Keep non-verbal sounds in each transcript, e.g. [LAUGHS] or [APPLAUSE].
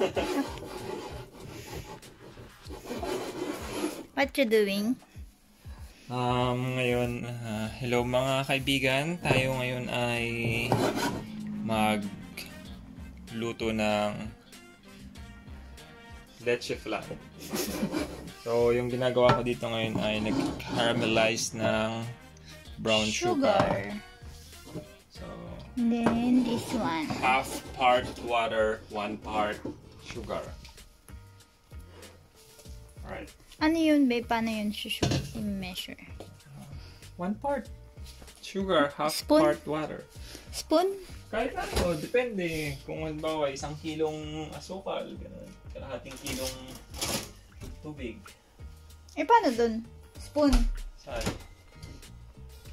[LAUGHS] What you doing? Um, ngayon, ah, hello mga kaibigan. Tayo ngayon ay magluto ng leche flan. So, yung ginagawa ko dito ngayon ay nag-caramelize ng brown sugar. So, And then this one. half part water, one part sugar. Alright. Ano yun, babe? Paano yun i-measure? One part sugar, half Spoon? part water. Spoon? Kahit ano, depende. Kung halimbawa, isang kilong asukal, ganun. Kalahating kilong tubig. Eh, paano dun? Spoon. Saan?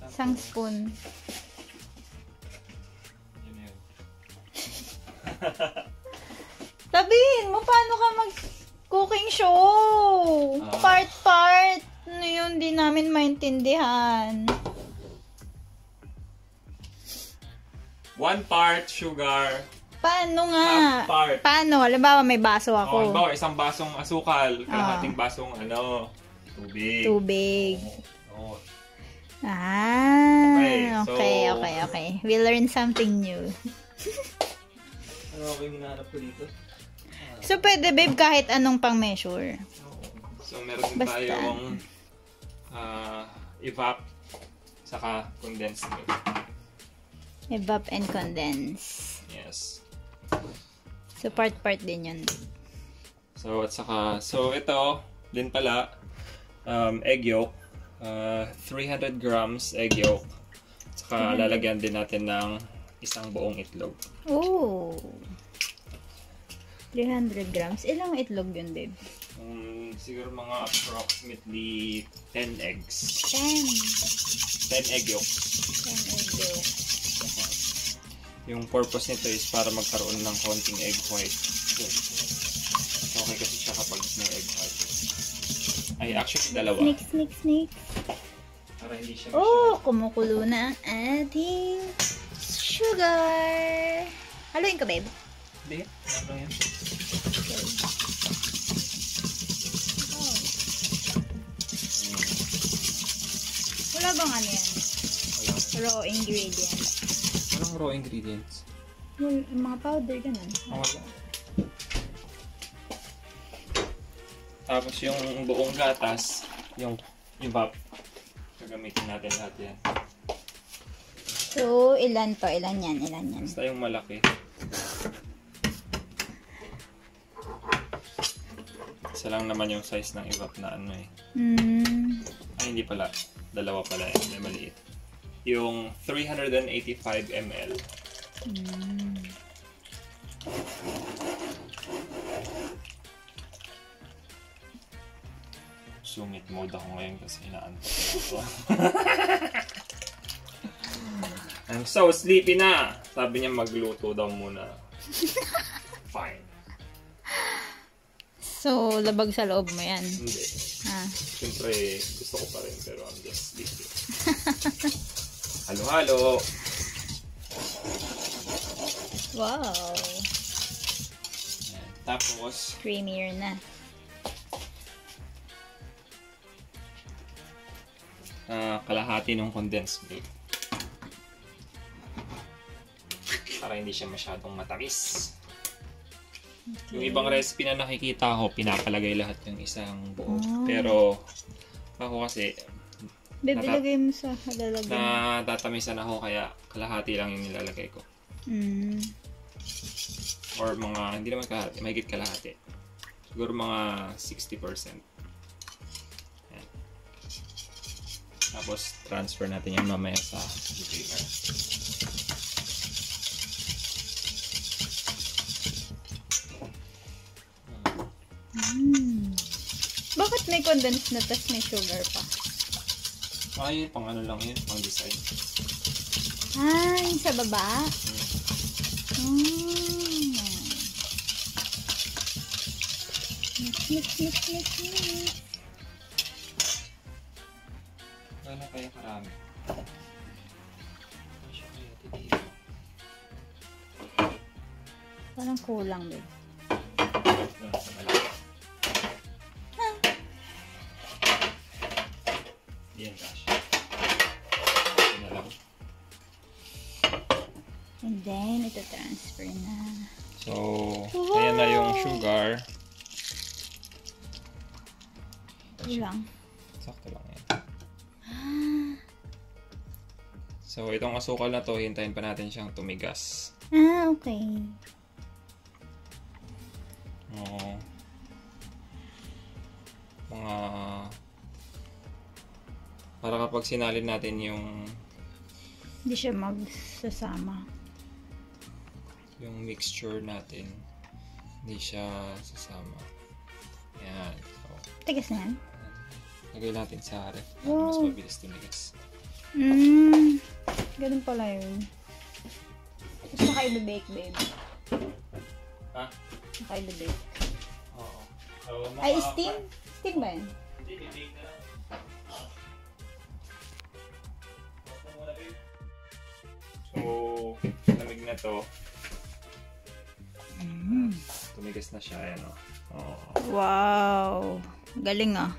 Isang spoon. Yun yun. [LAUGHS] Sabihin mo, paano ka mag-cooking show? Ah. Part-part. Ano yun, di namin maintindihan. One part sugar, Paano nga? half part. Paano? Halimbawa, may baso Oh, ako. halimbawa, isang basong asukal, kalahating basong ano, tubig. Tubig. Oo. Ah, Okay, okay, so- okay, okay. We learned something new. Ano ako yung hinahanap ko dito? So, pwede, babe, kahit anong pang-measure. Oo. So, meron din Basta. tayong ah, evap saka condensed milk. Evap and condense. Yes. So, part-part din yun. So, at saka, so ito, din pala, um, egg yolk. Uh, 300 grams egg yolk. At saka, lalagyan din natin ng isang buong itlog. Oh. 300 grams. Ilang itlog yun, babe? Um, siguro mga approximately 10 eggs. 10. 10 egg yolk. 10 egg yolk. Yung purpose nito is para magkaroon ng konting egg white. Mas okay kasi siya kapag may egg white. Ay, actually, dalawa. Sneak, sneak, sneak. Para hindi siya Oh, kumukulo na ang ating sugar. Haluin ko, babe. Hindi. Ano yan? Bang ano yan? Raw ingredients. Anong raw ingredients? Yung yung mga powder, ganun. Wala. Tapos yung buong gatas, yung evap, gagamitin natin lahat yan. So, ilan to? Ilan yan? Ilan yan? Basta yung malaki. Isa lang naman yung size ng evap na ano eh. Hmm. Ay, hindi pala. Dalawa pala eh. May maliit. Yung 385 ml. hmm. Sungit mode ako ngayon kasi inaantok ako. [LAUGHS] I'm so sleepy na! Sabi niya magluto daw muna. [LAUGHS] Fine. So, labag sa loob mo yan. Hindi. Ah. Siyempre, gusto ko pa rin pero I'm just. [LAUGHS] Halo-halo! Wow. Tapos, Creamier na. ah, kalahati ng condensed milk. Para hindi siya masyadong matamis. Yung ibang recipe na nakikita ko, pinapalagay lahat yung isang buo. Ah. Pero, ako kasi, Ilagay mo sa halalagyan. natatamisan ako kaya kalahati lang yung nilalagay ko. Hmm. Or mga, hindi naman kalahati, mahigit kalahati. Siguro mga 60%. Yan. Tapos, transfer natin yan mamaya sa container. Hmm. Bakit may condensed na tas may sugar pa? Ay, pang ano lang yun, pang design. Yung sa baba? Hmm. Mix, mix, mix, mix, mix. Kaya karami. Ano kaya dito? Parang kulang, babe. na And then, ito transfer na. So, ayan na yung sugar. Ito lang. Sakto lang yan. So, itong asukal na to, hintayin pa natin siyang tumigas. Ah, okay. Oo. Mga... Para kapag sinalin natin yung Hindi siya magsasama. Yung mixture natin, hindi siya sasama. Yan. So, Tigas na yan? lagay natin sa ref. para Mas Wow. mabilis tumigas. Mmm. Ganun pala yun. Tapos naka bake babe. Ha? naka bake Oo. So, mga- Ay, steam? Steam ba yan? Hindi, na. So, lamig na to. Tumigas na siya, ayan o. Oo. Wow. Galing ah.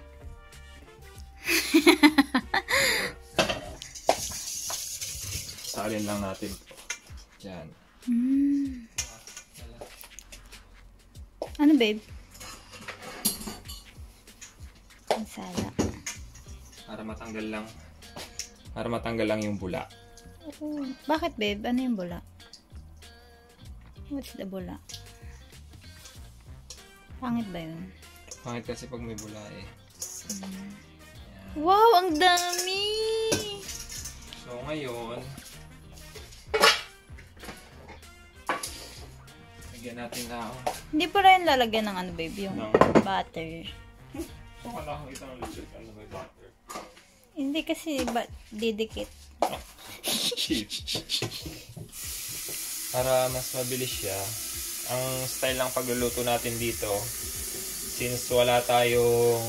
[LAUGHS] Salin lang natin. Yan. Mm. Ano babe? Ang sala. Para matanggal lang. Para matanggal lang yung bula. Oh, bakit babe? Ano yung bula? What's the bula? Pangit ba yun? Pangit kasi pag may bula eh. Wow, ang dami! So ngayon, lagyan natin na Hindi pala yung lalagyan ng ano babe, yung ng butter. So kala ko isang legit ano may butter. Hindi kasi ba didikit. [LAUGHS] Para mas mabilis siya, ang style ng pagluluto natin dito, since wala tayong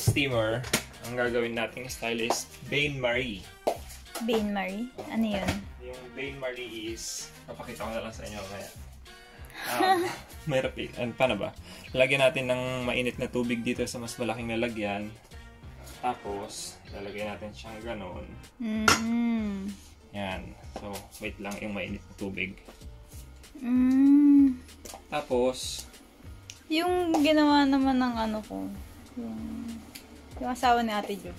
steamer, ang gagawin nating style is Bain Marie. Bain Marie? Ano yun? Yung Bain Marie is, papakita ko na lang sa inyo kaya. Um, [LAUGHS] mahirap eh. Ano, paano ba? Lagyan natin ng mainit na tubig dito sa mas malaking lalagyan. Tapos, lalagyan natin siyang ganon. Mm. Yan. So, wait lang yung mainit na tubig. Mm. Tapos, Yung ginawa naman ng ano ko, yung, yung asawa ni Ate Jug,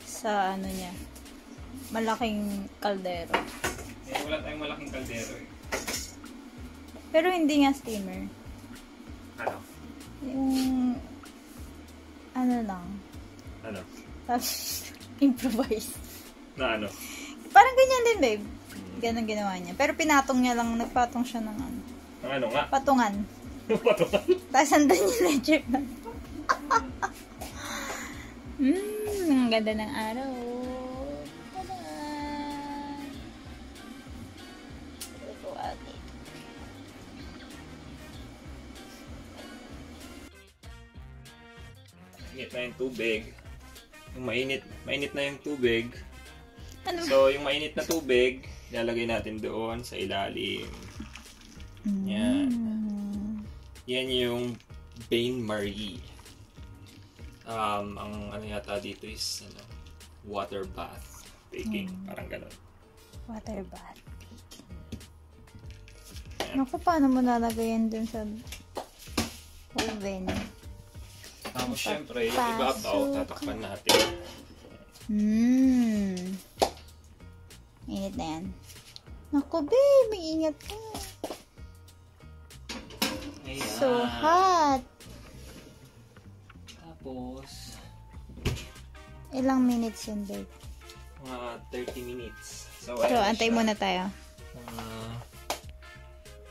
sa ano niya, malaking kaldero. eh, wala tayong malaking kaldero eh. Pero hindi nga steamer. Ano? Yung, ano lang, Ano? tapos, [LAUGHS] improvise. Na ano? Parang ganyan din, babe. Ganon ginawa niya. Pero pinatong niya lang, nagpatong siya ng ano, Ang ano nga? patungan. [LAUGHS] Patungan. Tapos andun yung ledger na. [LAUGHS] Mmm, ang ganda ng araw. Mainit na yung tubig. Yung mainit, mainit na yung tubig. Ano? So, yung mainit na tubig, ilalagay natin doon sa ilalim. Yan. Mm. Yan yung Bain Marie. Um, ang ano yata dito is ano, water bath baking. Parang ganun. Water bath. Naku, paano mo nalagay yan dun sa oven? Tapos syempre, ibabaw, tatakpan natin. Mmm. Init na yan. Naku, babe, ingat ka. Ayan. So hot. Tapos, Ilang minutes yun, babe? mga 30 minutes. So, So, antay siya. muna tayo. Mga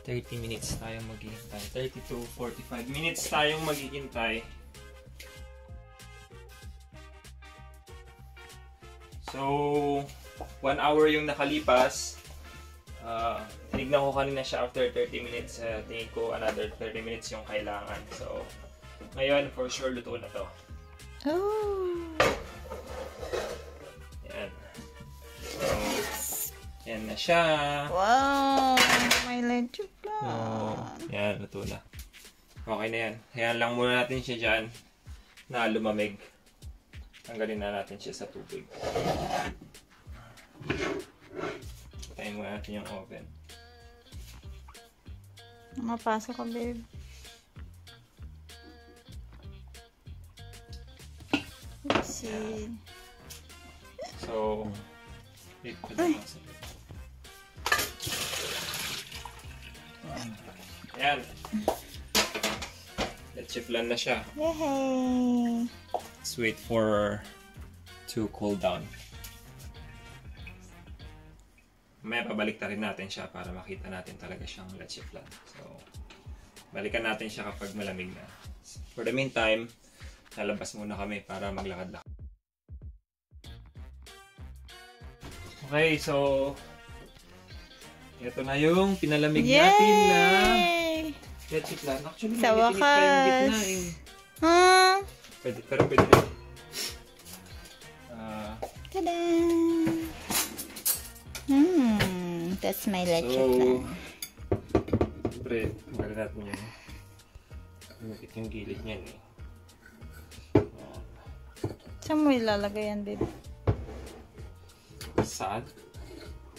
30 minutes tayo maghihintay. 30 to 45 minutes tayong maghihintay. So, 1 hour yung nakalipas. Uh, tinignan ko kanina siya after 30 minutes. Uh, tingin ko another 30 minutes yung kailangan. So, ngayon for sure luto na to. Oh. Yan. So, yan na siya. Wow. May leche So, pa. yan, luto na. Okay na yan. Hayaan lang muna natin siya dyan na lumamig. Tanggalin na natin siya sa tubig. Patayin muna natin yung oven. Mapasok ka, babe. Oopsie. So, wait pa lang sa Ayan. Let's na siya. Yay! Let's wait for to cool down. May pabalik rin natin siya para makita natin talaga siyang leche flan. So, balikan natin siya kapag malamig na. For the meantime, lalabas muna kami para maglakad-lakad. Okay, so ito na yung pinalamig natin na Yay! leche flan. Actually, Sa mainit-init pa yung gitna wakas. eh. Huh? Pwede, pero pwede rin. Ah, Tada! That's my leche So, flan. Siyempre, magaling natin yung Lumikit yung gilid niyan eh. Saan mo ilalagay yan, babe? Saan?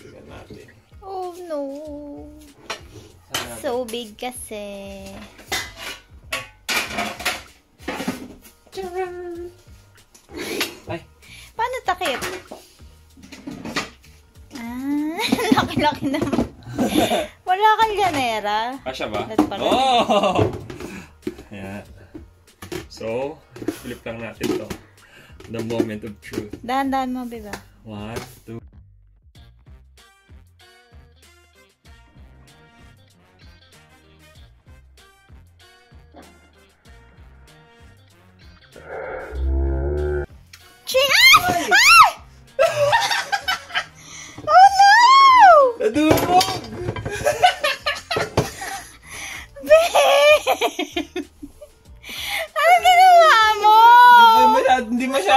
Tignan natin. Oh, no. Saan? So big kasi. Ay! Paano takip? Laki-laki naman. Wala kang ganera. Kasya ba? Oh! [LAUGHS] Ayan. So, flip lang natin to. The moment of truth. Dahan-dahan mo, babe. ah. One, two.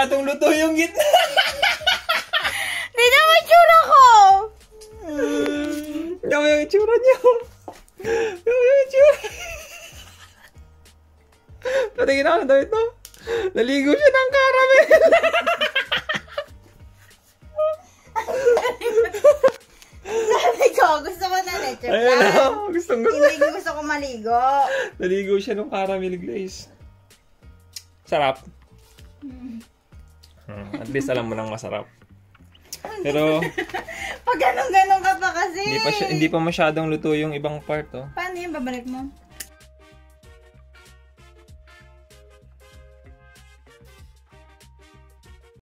Hindi masyadong luto yung gitna. [LAUGHS] Di na matsura ko! Yaw yung itsura niya. Yaw yung itsura. Patingin ako daw ito. Naligo siya ng caramel. Sabi ko, gusto ko na leche Ayun na. Gustong gusto. Hindi gusto ko maligo. Naligo siya ng caramel glaze. Sarap. Hmm, at least alam mo nang masarap. Pero [LAUGHS] Pag ganun-ganun ka pa kasi. hindi pa siya, hindi pa masyadong luto yung ibang part oh. Paano yun? Babalik mo?